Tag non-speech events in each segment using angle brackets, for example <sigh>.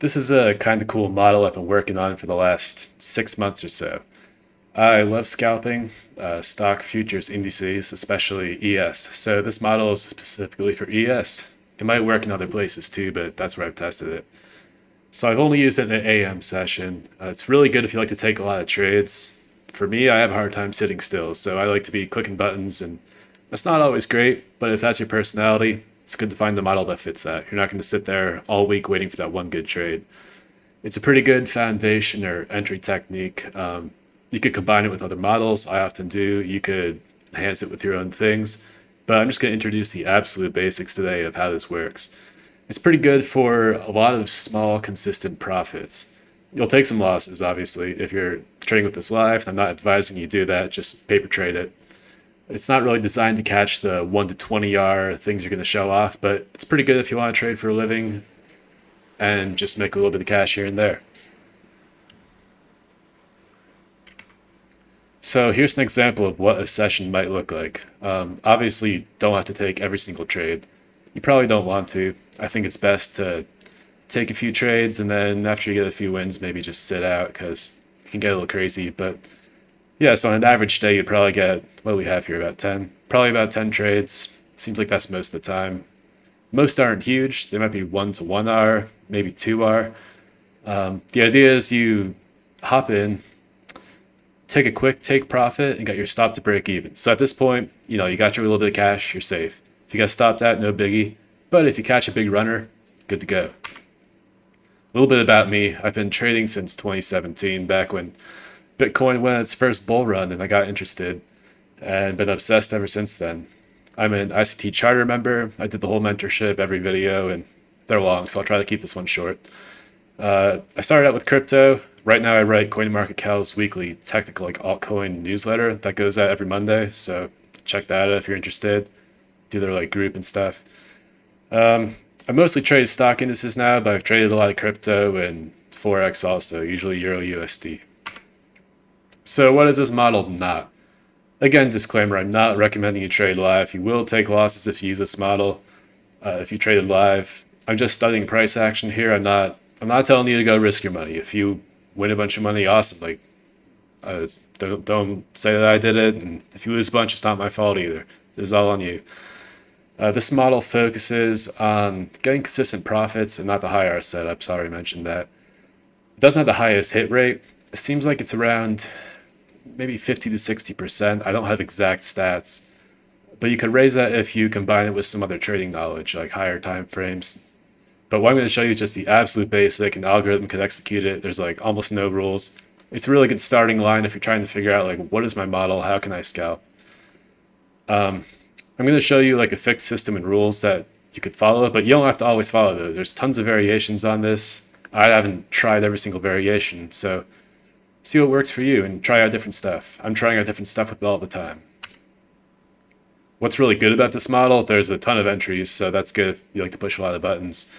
This is a kind of cool model I've been working on for the last six months or so. I love scalping uh, stock futures indices, especially ES. So this model is specifically for ES. It might work in other places too, but that's where I've tested it. So I've only used it in the AM session. Uh, it's really good if you like to take a lot of trades. For me, I have a hard time sitting still, so I like to be clicking buttons, and that's not always great, but if that's your personality, it's good to find the model that fits that. You're not going to sit there all week waiting for that one good trade. It's a pretty good foundation or entry technique. Um, you could combine it with other models. I often do. You could enhance it with your own things. But I'm just going to introduce the absolute basics today of how this works. It's pretty good for a lot of small, consistent profits. You'll take some losses, obviously. If you're trading with this live, I'm not advising you do that. Just paper trade it it's not really designed to catch the 1 to 20 R things you're going to show off, but it's pretty good if you want to trade for a living and just make a little bit of cash here and there. So here's an example of what a session might look like. Um, obviously, you don't have to take every single trade. You probably don't want to. I think it's best to take a few trades and then after you get a few wins, maybe just sit out because it can get a little crazy. But yeah, so on an average day, you'd probably get, what we have here, about 10? Probably about 10 trades. Seems like that's most of the time. Most aren't huge. They might be 1 to 1 R, maybe 2 R. Um, the idea is you hop in, take a quick take profit, and get your stop to break even. So at this point, you know, you got your little bit of cash, you're safe. If you got stopped at, no biggie. But if you catch a big runner, good to go. A little bit about me. I've been trading since 2017, back when Bitcoin went its first bull run, and I got interested and been obsessed ever since then. I'm an ICT charter member. I did the whole mentorship, every video, and they're long, so I'll try to keep this one short. Uh, I started out with crypto. Right now, I write CoinMarketCal's weekly technical like altcoin newsletter that goes out every Monday. So check that out if you're interested. Do their like group and stuff. Um, I mostly trade stock indices now, but I've traded a lot of crypto and forex also, usually Euro USD. So what is this model not? Again, disclaimer, I'm not recommending you trade live. You will take losses if you use this model. Uh, if you traded live, I'm just studying price action here. I'm not. I'm not telling you to go risk your money. If you win a bunch of money, awesome. Like, uh, don't don't say that I did it. And if you lose a bunch, it's not my fault either. It's all on you. Uh, this model focuses on getting consistent profits and not the high R setup. Sorry, I mentioned that. It doesn't have the highest hit rate. It seems like it's around maybe 50 to 60%. I don't have exact stats, but you could raise that if you combine it with some other trading knowledge, like higher time frames. But what I'm going to show you is just the absolute basic. An algorithm can execute it. There's like almost no rules. It's a really good starting line if you're trying to figure out like what is my model, how can I scalp. Um, I'm going to show you like a fixed system and rules that you could follow, but you don't have to always follow those. There's tons of variations on this. I haven't tried every single variation, so see what works for you and try out different stuff. I'm trying out different stuff with it all the time. What's really good about this model, there's a ton of entries, so that's good if you like to push a lot of buttons.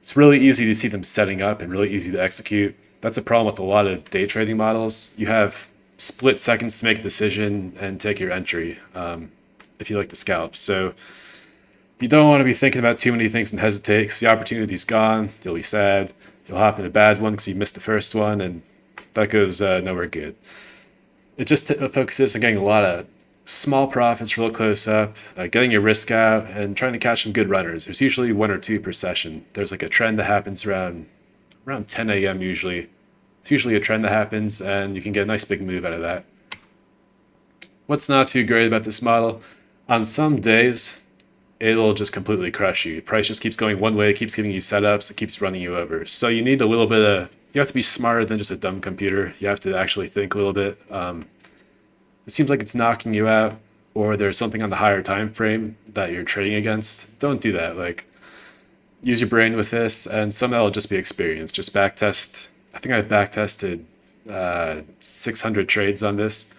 It's really easy to see them setting up and really easy to execute. That's a problem with a lot of day trading models. You have split seconds to make a decision and take your entry um, if you like to scalp. So you don't want to be thinking about too many things and hesitate because the opportunity's gone. You'll be sad. You'll hop in a bad one because you missed the first one and that goes uh, nowhere good. It just focuses on getting a lot of small profits real close up, uh, getting your risk out, and trying to catch some good runners. There's usually one or two per session. There's like a trend that happens around around 10 a.m. usually. It's usually a trend that happens, and you can get a nice big move out of that. What's not too great about this model? On some days, it'll just completely crush you. Price just keeps going one way, it keeps giving you setups, it keeps running you over. So you need a little bit of you have to be smarter than just a dumb computer. You have to actually think a little bit. Um, it seems like it's knocking you out, or there's something on the higher time frame that you're trading against. Don't do that. Like, use your brain with this, and some of that will just be experience. Just backtest. I think I've backtested uh, 600 trades on this.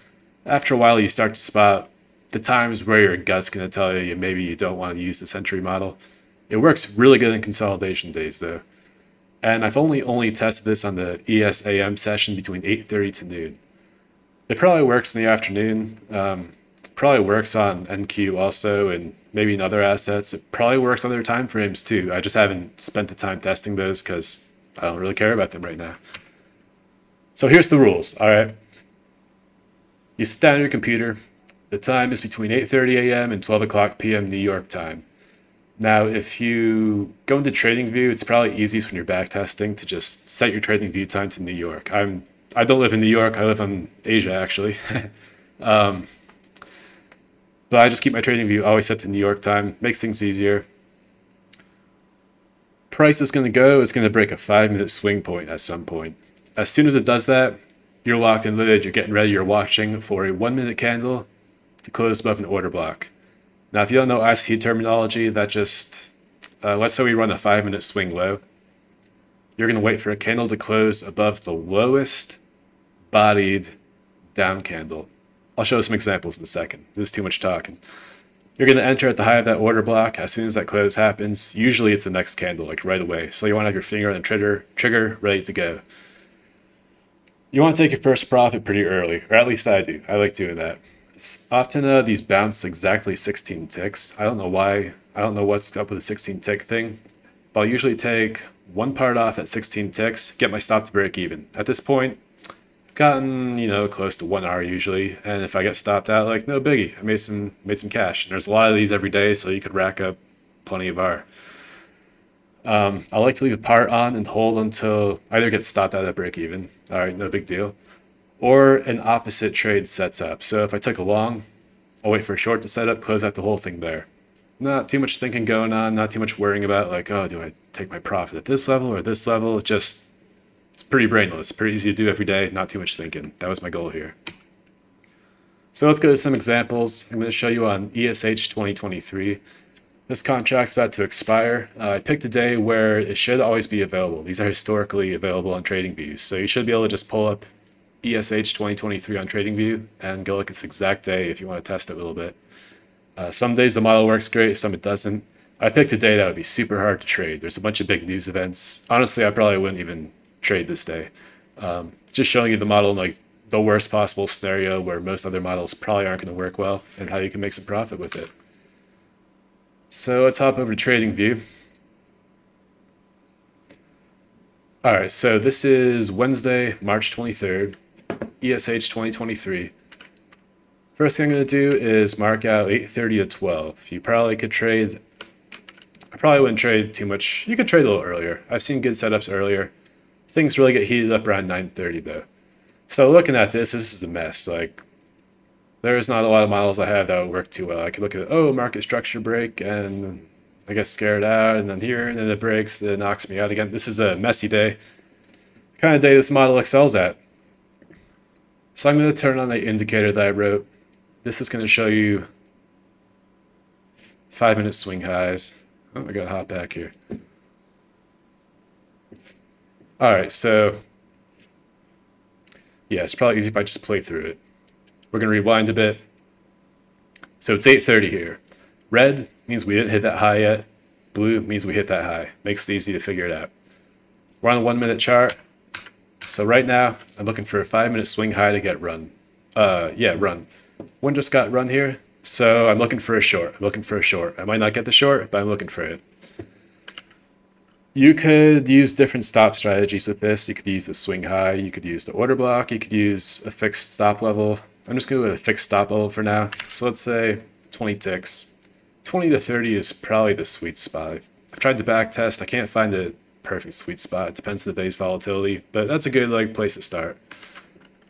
After a while, you start to spot the times where your gut's going to tell you maybe you don't want to use the century model. It works really good in consolidation days, though and I've only only tested this on the ESAM session between 8.30 to noon. It probably works in the afternoon. Um, probably works on NQ also and maybe in other assets. It probably works on other time frames too. I just haven't spent the time testing those because I don't really care about them right now. So here's the rules, all right? You sit down at your computer. The time is between 8.30 a.m. and 12 o'clock p.m. New York time. Now, if you go into TradingView, it's probably easiest when you're backtesting to just set your TradingView time to New York. I'm I don't live in New York. I live in Asia actually. <laughs> um, but I just keep my TradingView always set to New York time. Makes things easier. Price is going to go. It's going to break a five minute swing point at some point. As soon as it does that, you're locked and loaded. You're getting ready. You're watching for a one minute candle to close above an order block. Now, if you don't know ICT terminology, that just, uh, let's say we run a five minute swing low. You're going to wait for a candle to close above the lowest bodied down candle. I'll show some examples in a second. This is too much talking. You're going to enter at the high of that order block. As soon as that close happens, usually it's the next candle, like right away. So you want to have your finger on the trigger, trigger ready to go. You want to take your first profit pretty early, or at least I do. I like doing that often uh, these bounce exactly 16 ticks. I don't know why. I don't know what's up with the 16 tick thing. But I'll usually take one part off at 16 ticks, get my stop to break even. At this point, I've gotten, you know, close to one R usually. And if I get stopped out, like, no biggie. I made some made some cash. And there's a lot of these every day, so you could rack up plenty of R. Um, I like to leave a part on and hold until either get stopped out at break even. All right, no big deal or an opposite trade sets up. So if I took a long, I'll wait for a short to set up, close out the whole thing there. Not too much thinking going on, not too much worrying about like, oh, do I take my profit at this level or this level? It's just, it's pretty brainless, pretty easy to do every day, not too much thinking. That was my goal here. So let's go to some examples. I'm going to show you on ESH 2023. This contract's about to expire. Uh, I picked a day where it should always be available. These are historically available on TradingView, so you should be able to just pull up ESH 2023 on TradingView and go look at its exact day if you want to test it a little bit. Uh, some days the model works great, some it doesn't. I picked a day that would be super hard to trade. There's a bunch of big news events. Honestly, I probably wouldn't even trade this day. Um, just showing you the model in like the worst possible scenario where most other models probably aren't going to work well and how you can make some profit with it. So let's hop over to TradingView. All right, so this is Wednesday, March 23rd. ESH 2023. First thing I'm going to do is mark out 8.30 to 12. You probably could trade, I probably wouldn't trade too much. You could trade a little earlier. I've seen good setups earlier. Things really get heated up around 9.30 though. So looking at this, this is a mess. Like, there's not a lot of models I have that would work too well. I could look at, oh, market structure break, and I get scared out, and then here, and then it breaks, then it knocks me out again. This is a messy day. Kind of day this model excels at. So I'm going to turn on the indicator that I wrote. This is going to show you five minute swing highs. Oh, I got to hop back here. All right, so yeah, it's probably easy if I just play through it. We're going to rewind a bit. So it's 8.30 here. Red means we didn't hit that high yet. Blue means we hit that high. Makes it easy to figure it out. We're on a one minute chart. So right now, I'm looking for a five minute swing high to get run. Uh, yeah, run. One just got run here, so I'm looking for a short. I'm looking for a short. I might not get the short, but I'm looking for it. You could use different stop strategies with this. You could use the swing high. You could use the order block. You could use a fixed stop level. I'm just going to go with a fixed stop level for now. So let's say 20 ticks. 20 to 30 is probably the sweet spot. I've tried to back test. I can't find a perfect sweet spot. It depends on the day's volatility, but that's a good like place to start.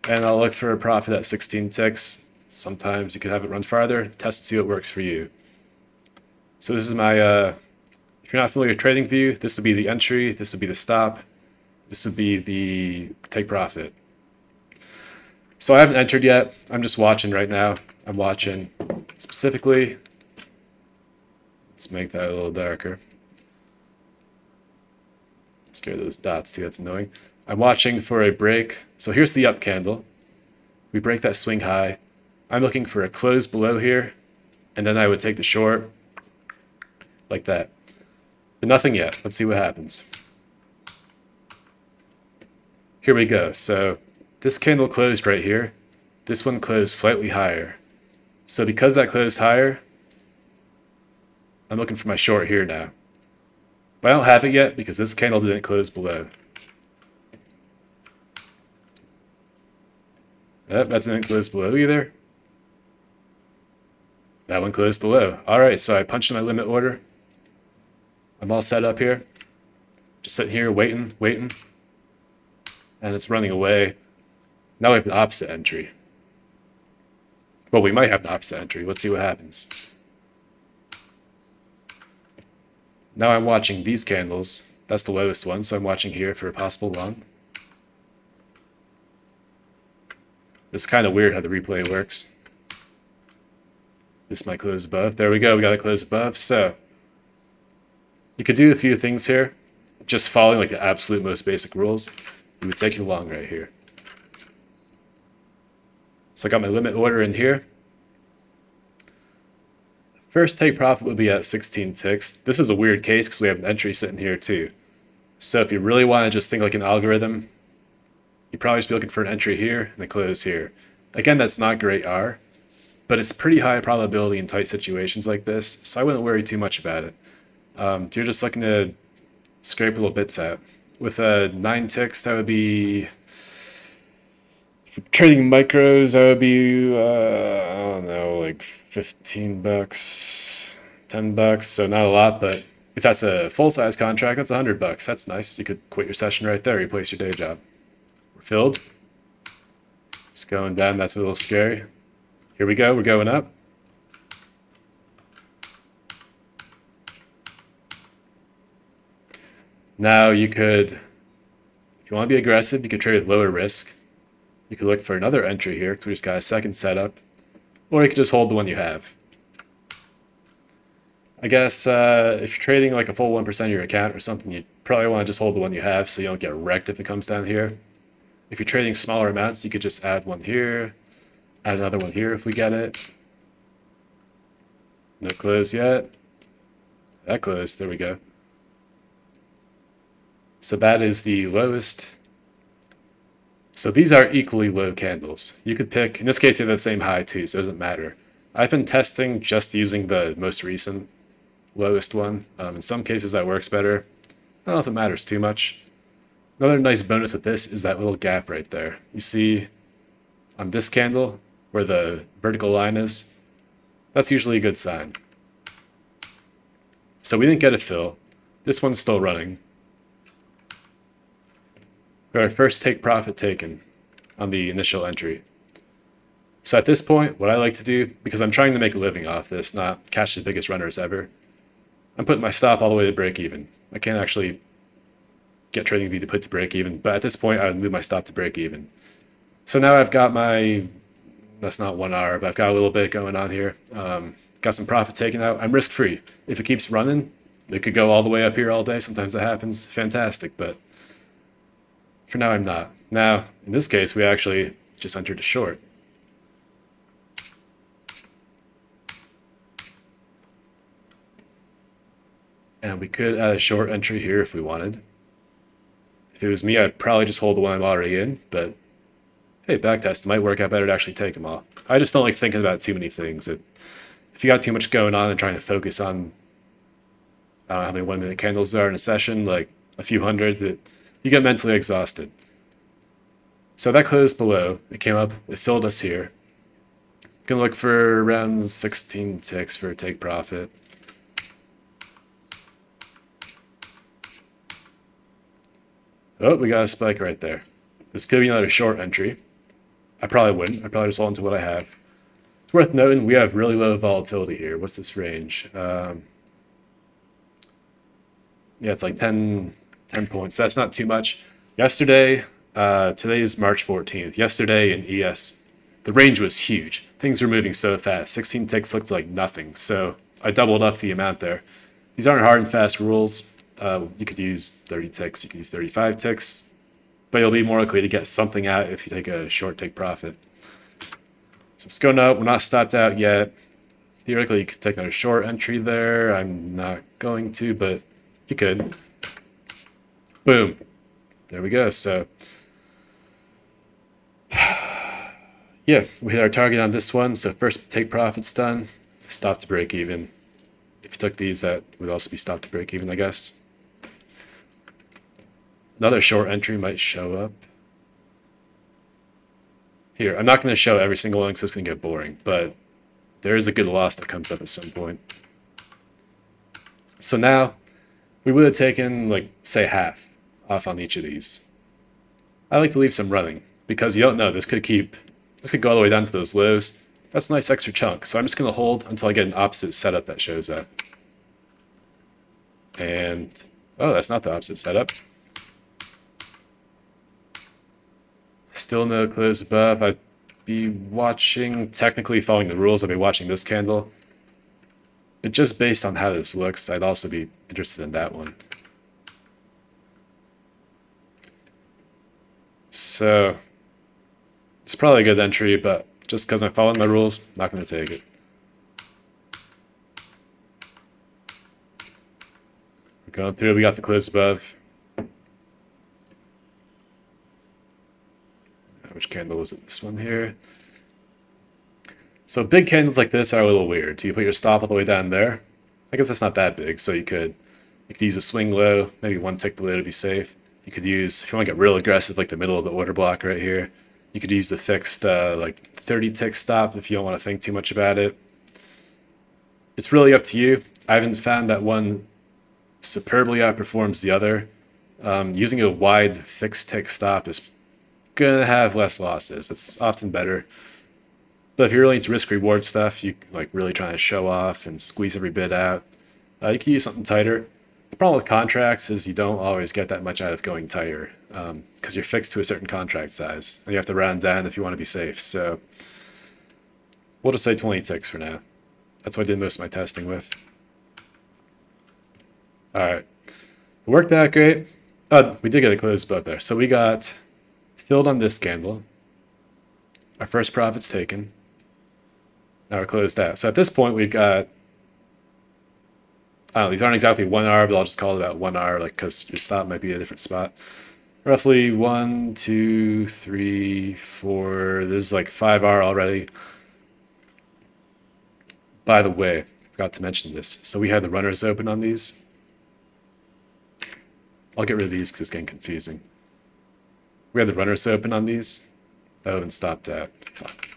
And I'll look for a profit at 16 ticks. Sometimes you could have it run farther, test and see what works for you. So this is my, uh, if you're not familiar with TradingView, this would be the entry, this would be the stop, this would be the take profit. So I haven't entered yet. I'm just watching right now. I'm watching specifically. Let's make that a little darker. Scare those dots, see that's annoying. I'm watching for a break. So here's the up candle. We break that swing high. I'm looking for a close below here, and then I would take the short like that. But nothing yet. Let's see what happens. Here we go. So this candle closed right here. This one closed slightly higher. So because that closed higher, I'm looking for my short here now. But I don't have it yet because this candle didn't close below. Yep, that didn't close below either. That one closed below. All right, so I punched in my limit order. I'm all set up here. Just sitting here waiting, waiting. And it's running away. Now we have an opposite entry. Well, we might have an opposite entry. Let's see what happens. Now I'm watching these candles. That's the lowest one, so I'm watching here for a possible run. It's kind of weird how the replay works. This might close above. There we go, we got to close above. So, you could do a few things here. Just following like the absolute most basic rules. You would take your long right here. So I got my limit order in here. First take profit would be at 16 ticks. This is a weird case because we have an entry sitting here too. So if you really want to just think like an algorithm, you probably just be looking for an entry here and a close here. Again, that's not great R, but it's pretty high probability in tight situations like this, so I wouldn't worry too much about it. Um, you're just looking to scrape a little bits out. With uh, 9 ticks, that would be... trading micros, that would be, uh, I don't know, like 15 bucks, 10 bucks, so not a lot, but if that's a full-size contract, that's 100 bucks. That's nice. You could quit your session right there, replace your day job. We're filled. It's going down. That's a little scary. Here we go. We're going up. Now you could, if you want to be aggressive, you could trade with lower risk. You could look for another entry here because we just got a second setup. Or you could just hold the one you have. I guess uh, if you're trading like a full 1% of your account or something, you probably want to just hold the one you have so you don't get wrecked if it comes down here. If you're trading smaller amounts, you could just add one here, add another one here if we get it. No close yet. That closed, there we go. So that is the lowest. So these are equally low candles. You could pick, in this case, they have the same high too, so it doesn't matter. I've been testing just using the most recent lowest one. Um, in some cases that works better. I don't know if it matters too much. Another nice bonus with this is that little gap right there. You see on this candle where the vertical line is, that's usually a good sign. So we didn't get a fill. This one's still running. Our first take profit taken on the initial entry. So at this point, what I like to do, because I'm trying to make a living off this, not catch the biggest runners ever, I'm putting my stop all the way to break even. I can't actually get TradingView to put to break even, but at this point I would move my stop to break even. So now I've got my, that's not one R, but I've got a little bit going on here. Um, got some profit taken out. I'm risk free. If it keeps running, it could go all the way up here all day. Sometimes that happens. Fantastic, but for now, I'm not. Now, in this case, we actually just entered a short. And we could add a short entry here if we wanted. If it was me, I'd probably just hold the one I'm already in, but hey, backtest, it might work out better to actually take them all. I just don't like thinking about too many things. It, if you got too much going on and trying to focus on, I don't know how many one minute candles there are in a session, like a few hundred, that you get mentally exhausted. So that closed below. It came up. It filled us here. Gonna look for around 16 ticks for a take profit. Oh, we got a spike right there. This could be another short entry. I probably wouldn't. I'd probably just hold into what I have. It's worth noting we have really low volatility here. What's this range? Um, yeah, it's like 10, 10 points. That's not too much. Yesterday, uh, today is March 14th. Yesterday in ES, the range was huge. Things were moving so fast. 16 ticks looked like nothing. So I doubled up the amount there. These aren't hard and fast rules. Uh, you could use 30 ticks, you could use 35 ticks, but you'll be more likely to get something out if you take a short take profit. So let's go now. We're not stopped out yet. Theoretically, you could take another short entry there. I'm not going to, but you could. Boom. There we go. So, <sighs> yeah, we hit our target on this one. So first take profits done, stop to break even. If you took these, that would also be stop to break even, I guess. Another short entry might show up. here, I'm not going to show every single one because it's going to get boring, but there is a good loss that comes up at some point. So now, we would have taken, like, say half off on each of these. I like to leave some running, because you don't know, this could keep, this could go all the way down to those lows. That's a nice extra chunk, so I'm just going to hold until I get an opposite setup that shows up. And, oh, that's not the opposite setup. Still no close above. I'd be watching, technically following the rules, I'd be watching this candle. But just based on how this looks, I'd also be interested in that one. So, it's probably a good entry, but just because I'm following my rules, not going to take it. We're going through, we got the close above. Which candle was it? This one here. So big candles like this are a little weird. You put your stop all the way down there? I guess that's not that big, so you could you could use a swing low, maybe one tick below to be safe. You could use, if you want to get real aggressive, like the middle of the order block right here, you could use the fixed uh, like 30 tick stop if you don't want to think too much about it. It's really up to you. I haven't found that one superbly outperforms the other. Um, using a wide fixed tick stop is gonna have less losses. It's often better. But if you're really into risk reward stuff, you like really trying to show off and squeeze every bit out, uh, you can use something tighter. The problem with contracts is you don't always get that much out of going tighter because um, you're fixed to a certain contract size and you have to round down if you want to be safe. So we'll just say 20 ticks for now. That's what I did most of my testing with. All right, worked out great. Oh, we did get a close above there. So we got filled on this candle. Our first profit's taken. Now we're closed out. So at this point, we've got, I don't know, these aren't exactly one R, but I'll just call it about one R, like, because your stop might be a different spot. Roughly one, two, three, four, this is like five R already. By the way, I forgot to mention this. So we had the runners open on these. I'll get rid of these because it's getting confusing. We had the runners open on these. That would have been stopped at. Fuck.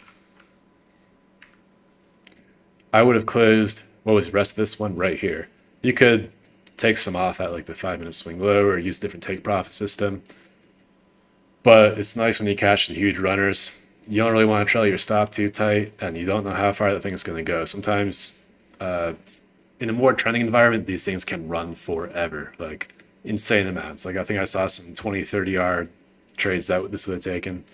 I would have closed, what was the rest of this one right here. You could take some off at like the five minute swing low or use different take profit system. But it's nice when you catch the huge runners. You don't really want to trail your stop too tight and you don't know how far the thing is going to go. Sometimes uh, in a more trending environment, these things can run forever, like insane amounts. Like I think I saw some 20, 30 R trades that this would have taken.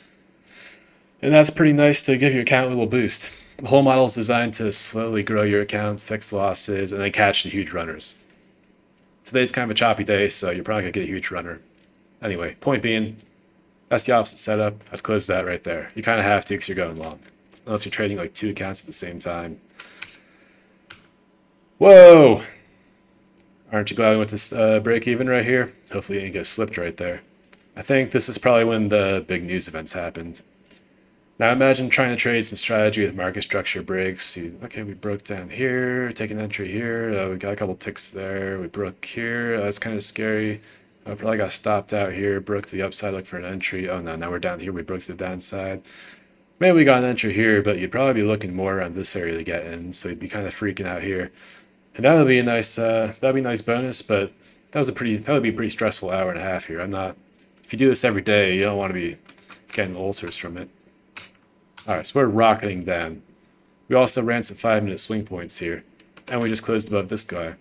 And that's pretty nice to give your account a little boost. The whole model is designed to slowly grow your account, fix losses, and then catch the huge runners. Today's kind of a choppy day, so you're probably going to get a huge runner. Anyway, point being, that's the opposite setup. I've closed that right there. You kind of have to because you're going long. Unless you're trading like two accounts at the same time. Whoa! Aren't you glad we went to uh, break even right here? Hopefully you didn't get slipped right there. I think this is probably when the big news events happened. Now imagine trying to trade some strategy with market structure breaks. See, okay, we broke down here, take an entry here. Uh, we got a couple ticks there. We broke here. That's kind of scary. I uh, probably got stopped out here, broke to the upside, look for an entry. Oh no, now we're down here. We broke to the downside. Maybe we got an entry here, but you'd probably be looking more around this area to get in. So you'd be kind of freaking out here. And that would be a nice, uh, that would be a nice bonus, but that was a pretty, that would be a pretty stressful hour and a half here. I'm not, if you do this every day, you don't want to be getting ulcers from it. All right, so we're rocketing down. We also ran some five-minute swing points here, and we just closed above this guy.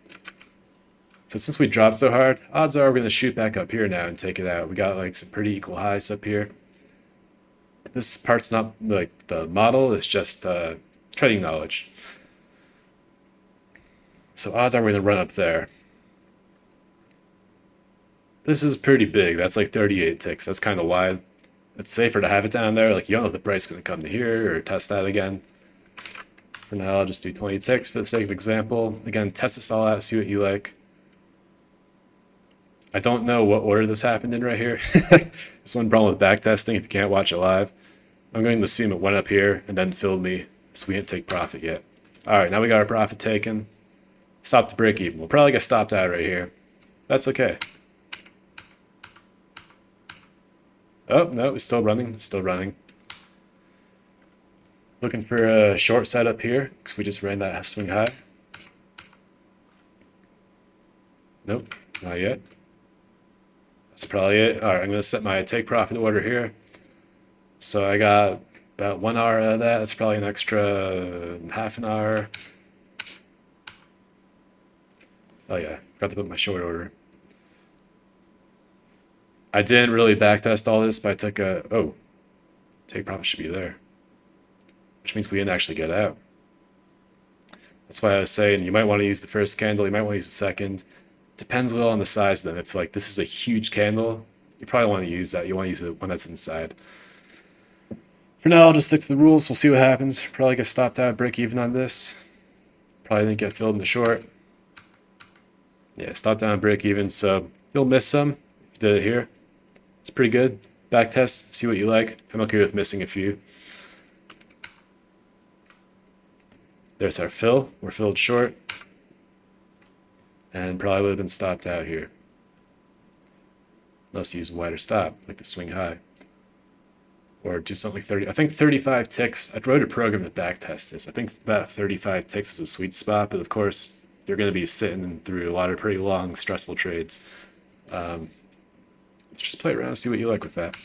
So since we dropped so hard, odds are we're going to shoot back up here now and take it out. We got like some pretty equal highs up here. This part's not like the model, it's just uh, trading knowledge. So odds are we're going to run up there. This is pretty big. That's like 38 ticks. That's kind of wide. It's safer to have it down there. Like, you don't know if the price going to come to here or test that again. For now, I'll just do 20 ticks for the sake of example. Again, test this all out, see what you like. I don't know what order this happened in right here. <laughs> This one problem with backtesting if you can't watch it live. I'm going to assume it went up here and then filled me, so we didn't take profit yet. All right, now we got our profit taken. Stop the break even. We'll probably get stopped out right here. That's okay. Oh, no, it's still running, still running. Looking for a short setup here because we just ran that swing high. Nope, not yet. That's probably it. All right, I'm going to set my take profit order here. So I got about one R of that. That's probably an extra half an hour. Oh yeah, forgot to put my short order. I didn't really backtest all this, but I took a, oh, take profit should be there. Which means we didn't actually get out. That's why I was saying you might want to use the first candle, you might want to use the second. Depends a little on the size of them. If like this is a huge candle, you probably want to use that. You want to use the one that's inside. For now, I'll just stick to the rules. We'll see what happens. Probably get stopped out, break even on this. Probably didn't get filled in the short. Yeah, stop down, break even. So you'll miss some if you did it here. It's pretty good. Back test, see what you like. I'm okay with missing a few. There's our fill. We're filled short. And probably would have been stopped out here. You use a wider stop, like the swing high. Or do something like 30. I think 35 ticks. I wrote a program to backtest this. I think about 35 ticks is a sweet spot, but of course, you're going to be sitting through a lot of pretty long, stressful trades. Um, let's just play around and see what you like with that.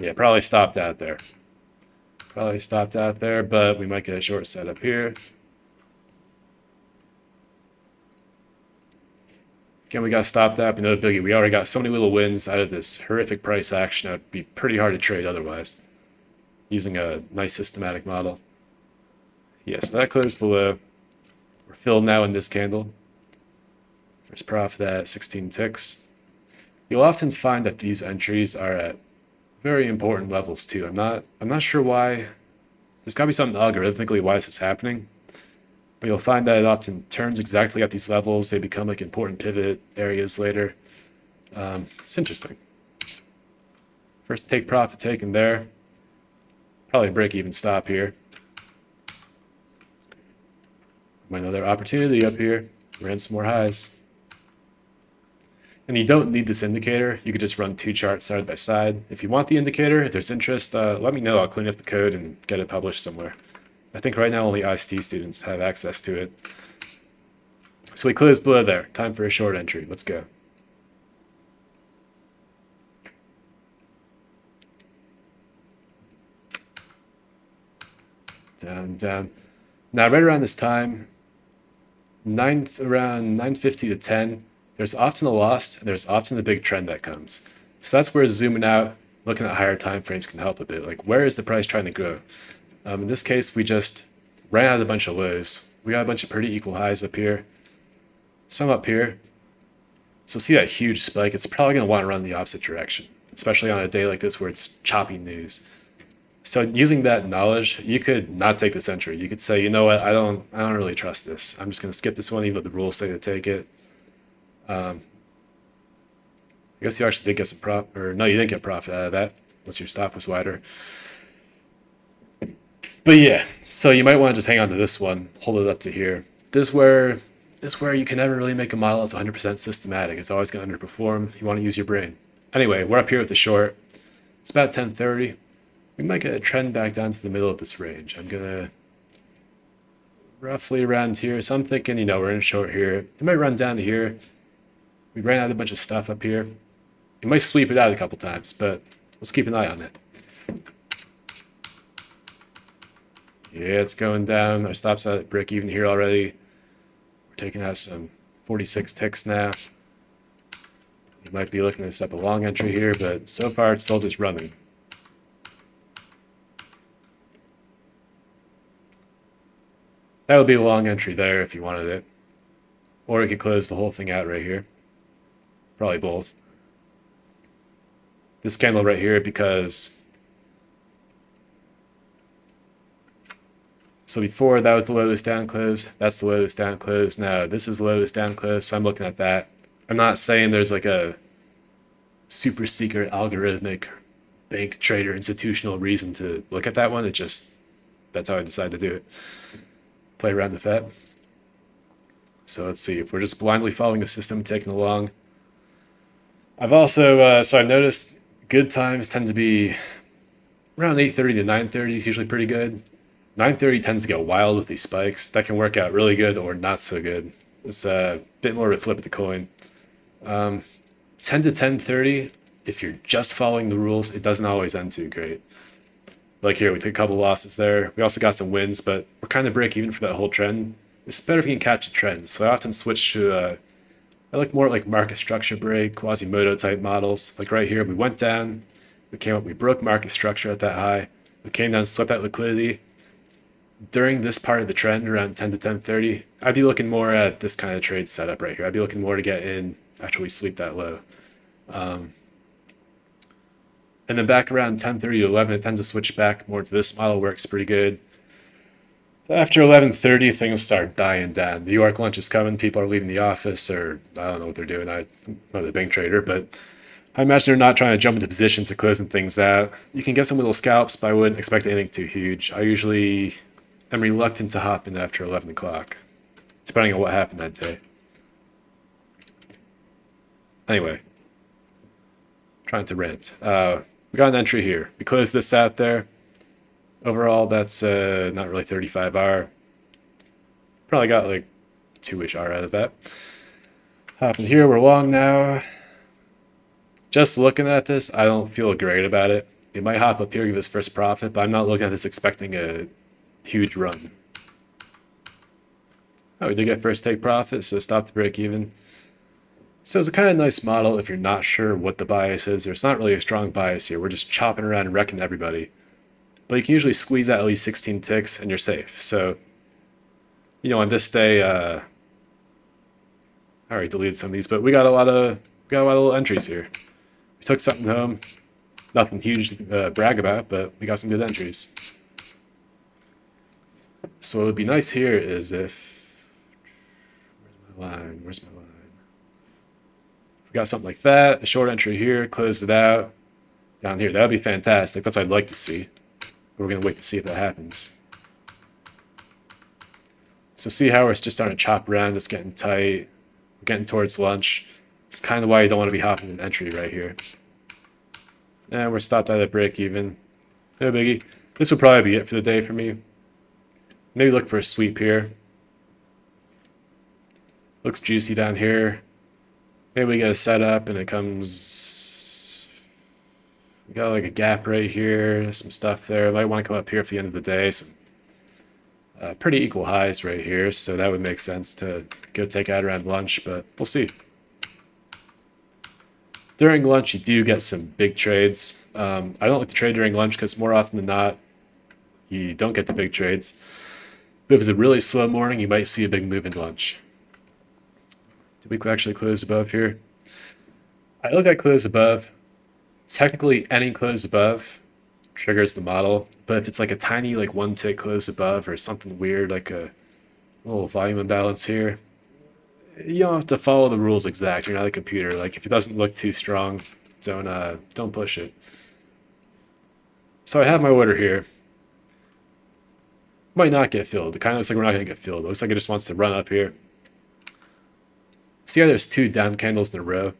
Yeah, probably stopped out there. Probably stopped out there, but we might get a short setup here. Again, we got stopped out, but no biggie. We already got so many little wins out of this horrific price action. It would be pretty hard to trade otherwise, using a nice systematic model. Yes, yeah, so that closed below. We're filled now in this candle. First profit at 16 ticks. You'll often find that these entries are at very important levels too. I'm not I'm not sure why. There's got to be something algorithmically why this is happening. But you'll find that it often turns exactly at these levels. They become like important pivot areas later. Um, it's interesting. First take profit taken there. Probably break even stop here. Another opportunity up here. Ran some more highs. And you don't need this indicator. You could just run two charts side by side. If you want the indicator, if there's interest, uh, let me know. I'll clean up the code and get it published somewhere. I think right now only ICT students have access to it. So we closed below there. Time for a short entry. Let's go. Down, down. Now, right around this time, nine around 950 to 10, there's often a loss and there's often the big trend that comes. So that's where zooming out, looking at higher time frames can help a bit. Like where is the price trying to go? Um, in this case, we just ran out of a bunch of lows. We got a bunch of pretty equal highs up here, some up here. So see that huge spike, it's probably going to want to run the opposite direction, especially on a day like this where it's choppy news. So using that knowledge, you could not take this entry. You could say, you know what, I don't, I don't really trust this. I'm just going to skip this one, even though the rules say to take it. Um, I guess you actually did get some profit, or no, you didn't get profit out of that, unless your stop was wider. But yeah, so you might want to just hang on to this one, hold it up to here. This where this where you can never really make a model that's 100% systematic. It's always going to underperform. You want to use your brain. Anyway, we're up here with the short. It's about 1030. We might get a trend back down to the middle of this range. I'm going to roughly around here. So I'm thinking, you know, we're in short here. It might run down to here. We ran out a bunch of stuff up here. We might sweep it out a couple times, but let's keep an eye on it. Yeah, it's going down. Our stop's at break even here already. We're taking out some 46 ticks now. You might be looking to set up a long entry here, but so far it's still just running. That would be a long entry there if you wanted it. Or we could close the whole thing out right here. Probably both. This candle right here because So before that was the lowest down close, that's the lowest down close. Now this is the lowest down close, so I'm looking at that. I'm not saying there's like a super secret algorithmic bank trader institutional reason to look at that one. It just, that's how I decided to do it. Play around with that. So let's see, if we're just blindly following the system, taking along. I've also, uh, so I've noticed good times tend to be around 8.30 to 9.30 is usually pretty good. 9.30 tends to go wild with these spikes. That can work out really good or not so good. It's a bit more of a flip of the coin. Um, 10 to 10.30, if you're just following the rules, it doesn't always end too great. Like here, we took a couple losses there. We also got some wins, but we're kind of break even for that whole trend. It's better if you can catch a trend. So I often switch to, uh, I look more like market structure break, Quasimodo type models. Like right here, we went down, we came up, we broke market structure at that high. We came down, swept that liquidity. During this part of the trend, around 10 to 10.30, I'd be looking more at this kind of trade setup right here. I'd be looking more to get in after we sweep that low. Um, and then back around 10.30 to 11, it tends to switch back more to this model, works pretty good. After 11.30, things start dying down. The York lunch is coming, people are leaving the office, or I don't know what they're doing. I'm not a bank trader, but I imagine they're not trying to jump into positions to closing things out. You can get some little scalps, but I wouldn't expect anything too huge. I usually am reluctant to hop in after 11 o'clock, depending on what happened that day. Anyway, trying to rent. Uh, we got an entry here. We closed this out there. Overall, that's uh, not really 35R. Probably got like 2-ish R out of that. Hopping here, we're long now. Just looking at this, I don't feel great about it. It might hop up here, give us first profit, but I'm not looking at this expecting a huge run. Oh, we did get first take profit, so stop the break even. So it's a kind of nice model if you're not sure what the bias is. There's not really a strong bias here. We're just chopping around and wrecking everybody. But you can usually squeeze out at least 16 ticks and you're safe. So, you know, on this day, uh, I already deleted some of these, but we got a lot of we got a lot of little entries here. We took something home. Nothing huge to uh, brag about, but we got some good entries. So what would be nice here is if... Where's my line? Where's my line? we got something like that, a short entry here, close it out down here. That would be fantastic. That's what I'd like to see. We're going to wait to see if that happens. So see how we're just starting to chop around, it's getting tight, we're getting towards lunch. It's kind of why you don't want to be hopping an entry right here. And we're stopped at a break even. No biggie. This will probably be it for the day for me. Maybe look for a sweep here. Looks juicy down here. Maybe we get a setup and it comes. We got like a gap right here, some stuff there. Might want to come up here at the end of the day. Some uh, pretty equal highs right here, so that would make sense to go take out around lunch, but we'll see. During lunch, you do get some big trades. Um, I don't like to trade during lunch because more often than not, you don't get the big trades. But if it's a really slow morning, you might see a big move in lunch. Did we actually close above here? I look at close above. Technically, any close above triggers the model, but if it's like a tiny like one tick close above or something weird like a little volume imbalance here, you don't have to follow the rules exact. You're not a computer. Like if it doesn't look too strong, don't uh don't push it. So I have my order here. Might not get filled. It kind of looks like we're not going to get filled. It looks like it just wants to run up here. See how there's two down candles in a row?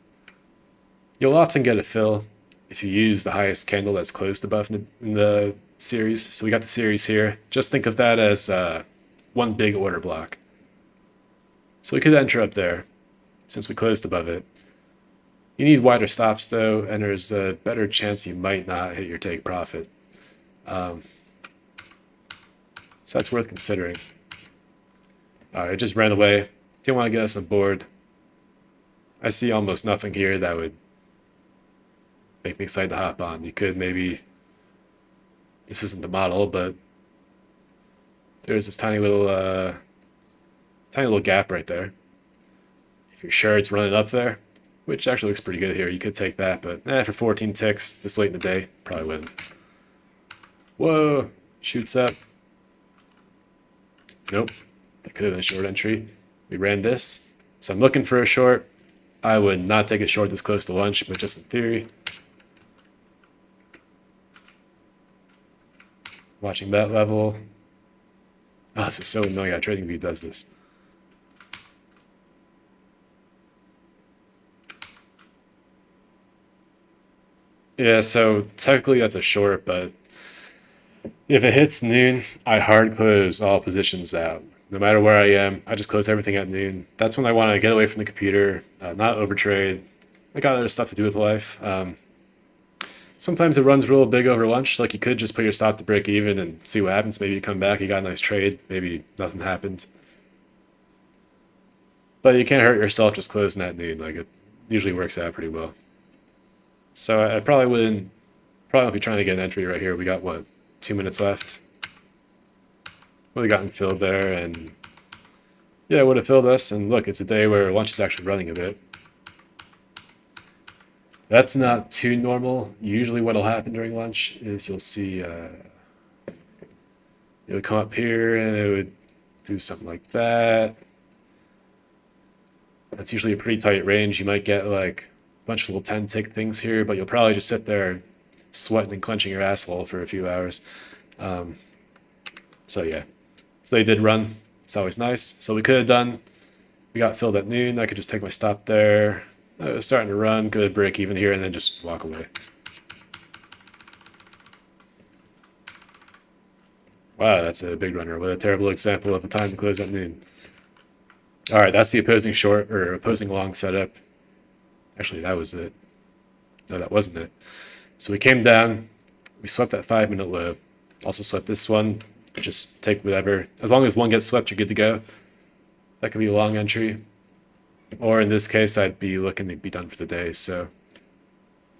You'll often get a fill if you use the highest candle that's closed above in the, series. So we got the series here. Just think of that as uh, one big order block. So we could enter up there since we closed above it. You need wider stops though, and there's a better chance you might not hit your take profit. Um, so that's worth considering. Alright, I just ran away. Didn't want to get us on board. I see almost nothing here that would make me excited to hop on. You could maybe, this isn't the model, but there's this tiny little, uh, tiny little gap right there. If you're sure it's running up there, which actually looks pretty good here, you could take that, but eh, for 14 ticks this late in the day, probably wouldn't. Whoa, shoots up. Nope, that could have been a short entry. We ran this, so I'm looking for a short. I would not take a short this close to lunch, but just in theory. Watching that level. Oh, this is so annoying how TradingView does this. Yeah, so technically that's a short, but If it hits noon, I hard close all positions out. No matter where I am, I just close everything at noon. That's when I want to get away from the computer, uh, not overtrade. I got other stuff to do with life. Um, sometimes it runs real big over lunch. Like you could just put your stop to break even and see what happens. Maybe you come back, you got a nice trade. Maybe nothing happened. But you can't hurt yourself just closing that need. Like it usually works out pretty well. So I, probably wouldn't, probably won't be trying to get an entry right here. We got what, two minutes left. Would have gotten filled there and yeah, it would have filled us. And look, it's a day where lunch is actually running a bit. That's not too normal. Usually what'll happen during lunch is you'll see, uh, it would come up here and it would do something like that. That's usually a pretty tight range. You might get like a bunch of little 10 tick things here, but you'll probably just sit there sweating and clenching your asshole for a few hours. Um, so yeah, so they did run. It's always nice. So we could have done, we got filled at noon. I could just take my stop there. Uh, I was starting to run, good break even here, and then just walk away. Wow, that's a big runner. What a terrible example of a time to close at noon. All right, that's the opposing short or opposing long setup. Actually, that was it. No, that wasn't it. So we came down, we swept that five minute low. Also swept this one. Just take whatever. As long as one gets swept, you're good to go. That could be a long entry. Or in this case, I'd be looking to be done for the day. So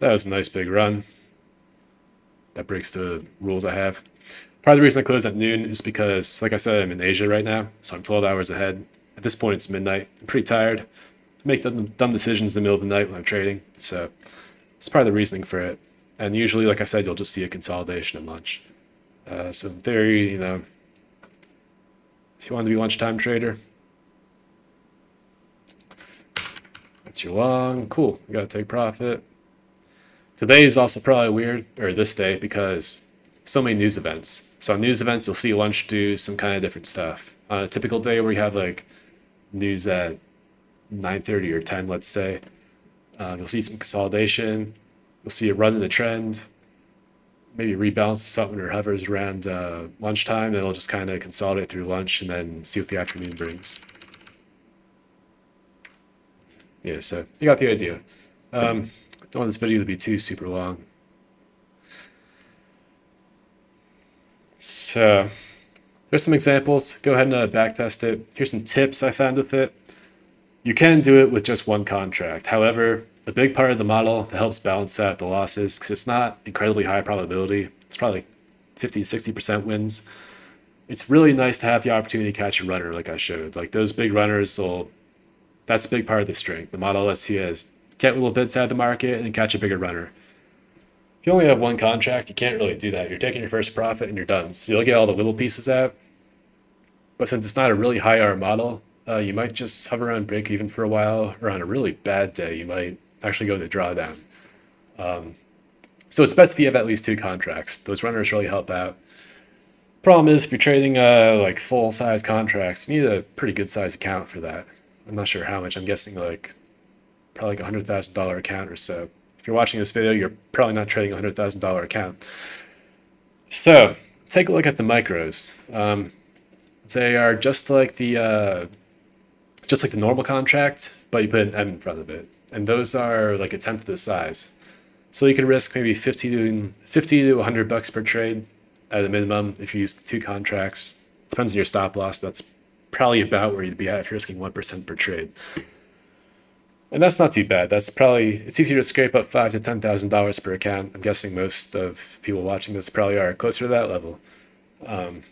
that was a nice big run. That breaks the rules I have. Part of the reason I close at noon is because, like I said, I'm in Asia right now, so I'm 12 hours ahead. At this point, it's midnight. I'm pretty tired. I make dumb, decisions in the middle of the night when I'm trading, so it's part of the reasoning for it. And usually, like I said, you'll just see a consolidation at lunch. Uh, so in theory, you know, if you want to be a lunchtime trader, your long. Cool. You got to take profit. Today is also probably weird, or this day, because so many news events. So on news events, you'll see lunch do some kind of different stuff. On a typical day where you have like news at 9.30 or 10, let's say, um, you'll see some consolidation. You'll see a run in the trend. Maybe rebalance something or hovers around uh, lunchtime. Then it'll just kind of consolidate through lunch and then see what the afternoon brings. Yeah, so you got the idea. Um, don't want this video to be too super long. So there's some examples. Go ahead and uh, backtest it. Here's some tips I found with it. You can do it with just one contract. However, a big part of the model that helps balance out the losses, because it's not incredibly high probability, it's probably 50 60% wins. It's really nice to have the opportunity to catch a runner like I showed. Like those big runners will, that's a big part of the strength. The model lets you get little bits out of the market and catch a bigger runner. If you only have one contract, you can't really do that. You're taking your first profit and you're done. So you'll get all the little pieces out. But since it's not a really high R model, uh, you might just hover around break even for a while, or on a really bad day, you might actually go to drawdown. Um, so it's best if you have at least two contracts. Those runners really help out. Problem is, if you're trading uh, like full size contracts, you need a pretty good size account for that. I'm not sure how much. I'm guessing like probably like a hundred thousand dollar account or so. If you're watching this video, you're probably not trading a hundred thousand dollar account. So take a look at the micros. Um, they are just like the uh, just like the normal contract, but you put an M in front of it, and those are like a tenth of the size. So you can risk maybe 50 to 50 to 100 bucks per trade at a minimum if you use two contracts. Depends on your stop loss. That's probably about where you'd be at if you're risking 1% per trade. And that's not too bad. That's probably it's easier to scrape up five to ten thousand dollars per account. I'm guessing most of people watching this probably are closer to that level. Um,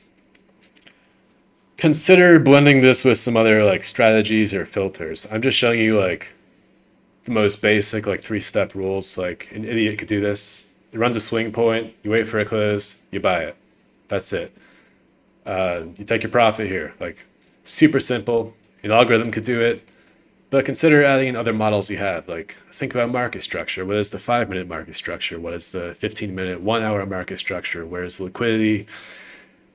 consider blending this with some other like strategies or filters. I'm just showing you like the most basic like three step rules. Like an idiot could do this. It runs a swing point. You wait for a close. You buy it. That's it. Uh, you take your profit here. Like super simple. An algorithm could do it. But consider adding in other models you have. Like think about market structure. What is the five minute market structure? What is the 15 minute, one hour market structure? Where is the liquidity?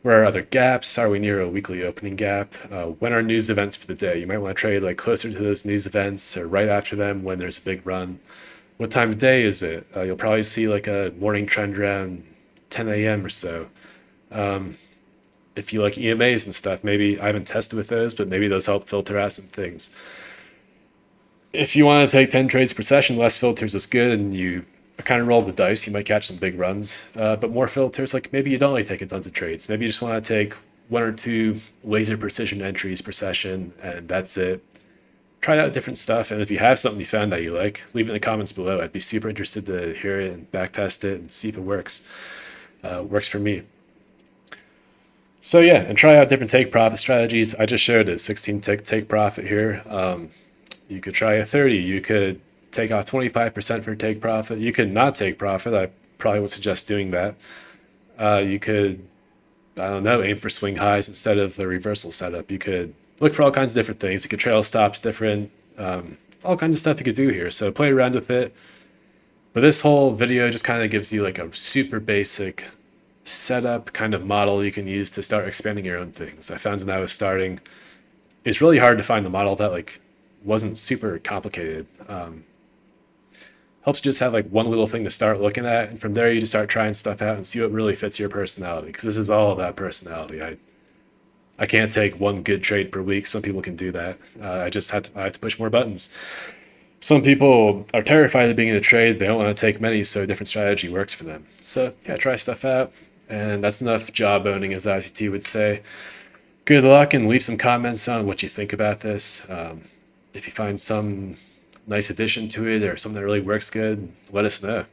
Where are other gaps? Are we near a weekly opening gap? Uh, when are news events for the day? You might want to trade like closer to those news events or right after them when there's a big run. What time of day is it? Uh, you'll probably see like a morning trend around 10 a.m. or so. Um, if you like EMAs and stuff, maybe I haven't tested with those, but maybe those help filter out some things. If you want to take 10 trades per session, less filters is good, and you kind of roll the dice, you might catch some big runs. Uh, but more filters, like maybe you don't like taking tons of trades. Maybe you just want to take one or two laser precision entries per session, and that's it. Try out different stuff, and if you have something you found that you like, leave it in the comments below. I'd be super interested to hear it and backtest it and see if it works. Uh, works for me. So yeah, and try out different take profit strategies. I just showed a 16 tick take profit here. Um, you could try a 30. You could take off 25% for take profit. You could not take profit. I probably would suggest doing that. Uh, you could, I don't know, aim for swing highs instead of a reversal setup. You could look for all kinds of different things. You could trail stops different, um, all kinds of stuff you could do here. So play around with it. But this whole video just kind of gives you like a super basic setup kind of model you can use to start expanding your own things. I found when I was starting, it's really hard to find a model that like wasn't super complicated. Um, helps just have like one little thing to start looking at, and from there you just start trying stuff out and see what really fits your personality. Because this is all about personality. I I can't take one good trade per week. Some people can do that. Uh, I just have to, I have to push more buttons. Some people are terrified of being in a trade. They don't want to take many, so a different strategy works for them. So yeah, try stuff out. And that's enough job owning, as ICT would say. Good luck and leave some comments on what you think about this. Um, if you find some nice addition to it or something that really works good, let us know.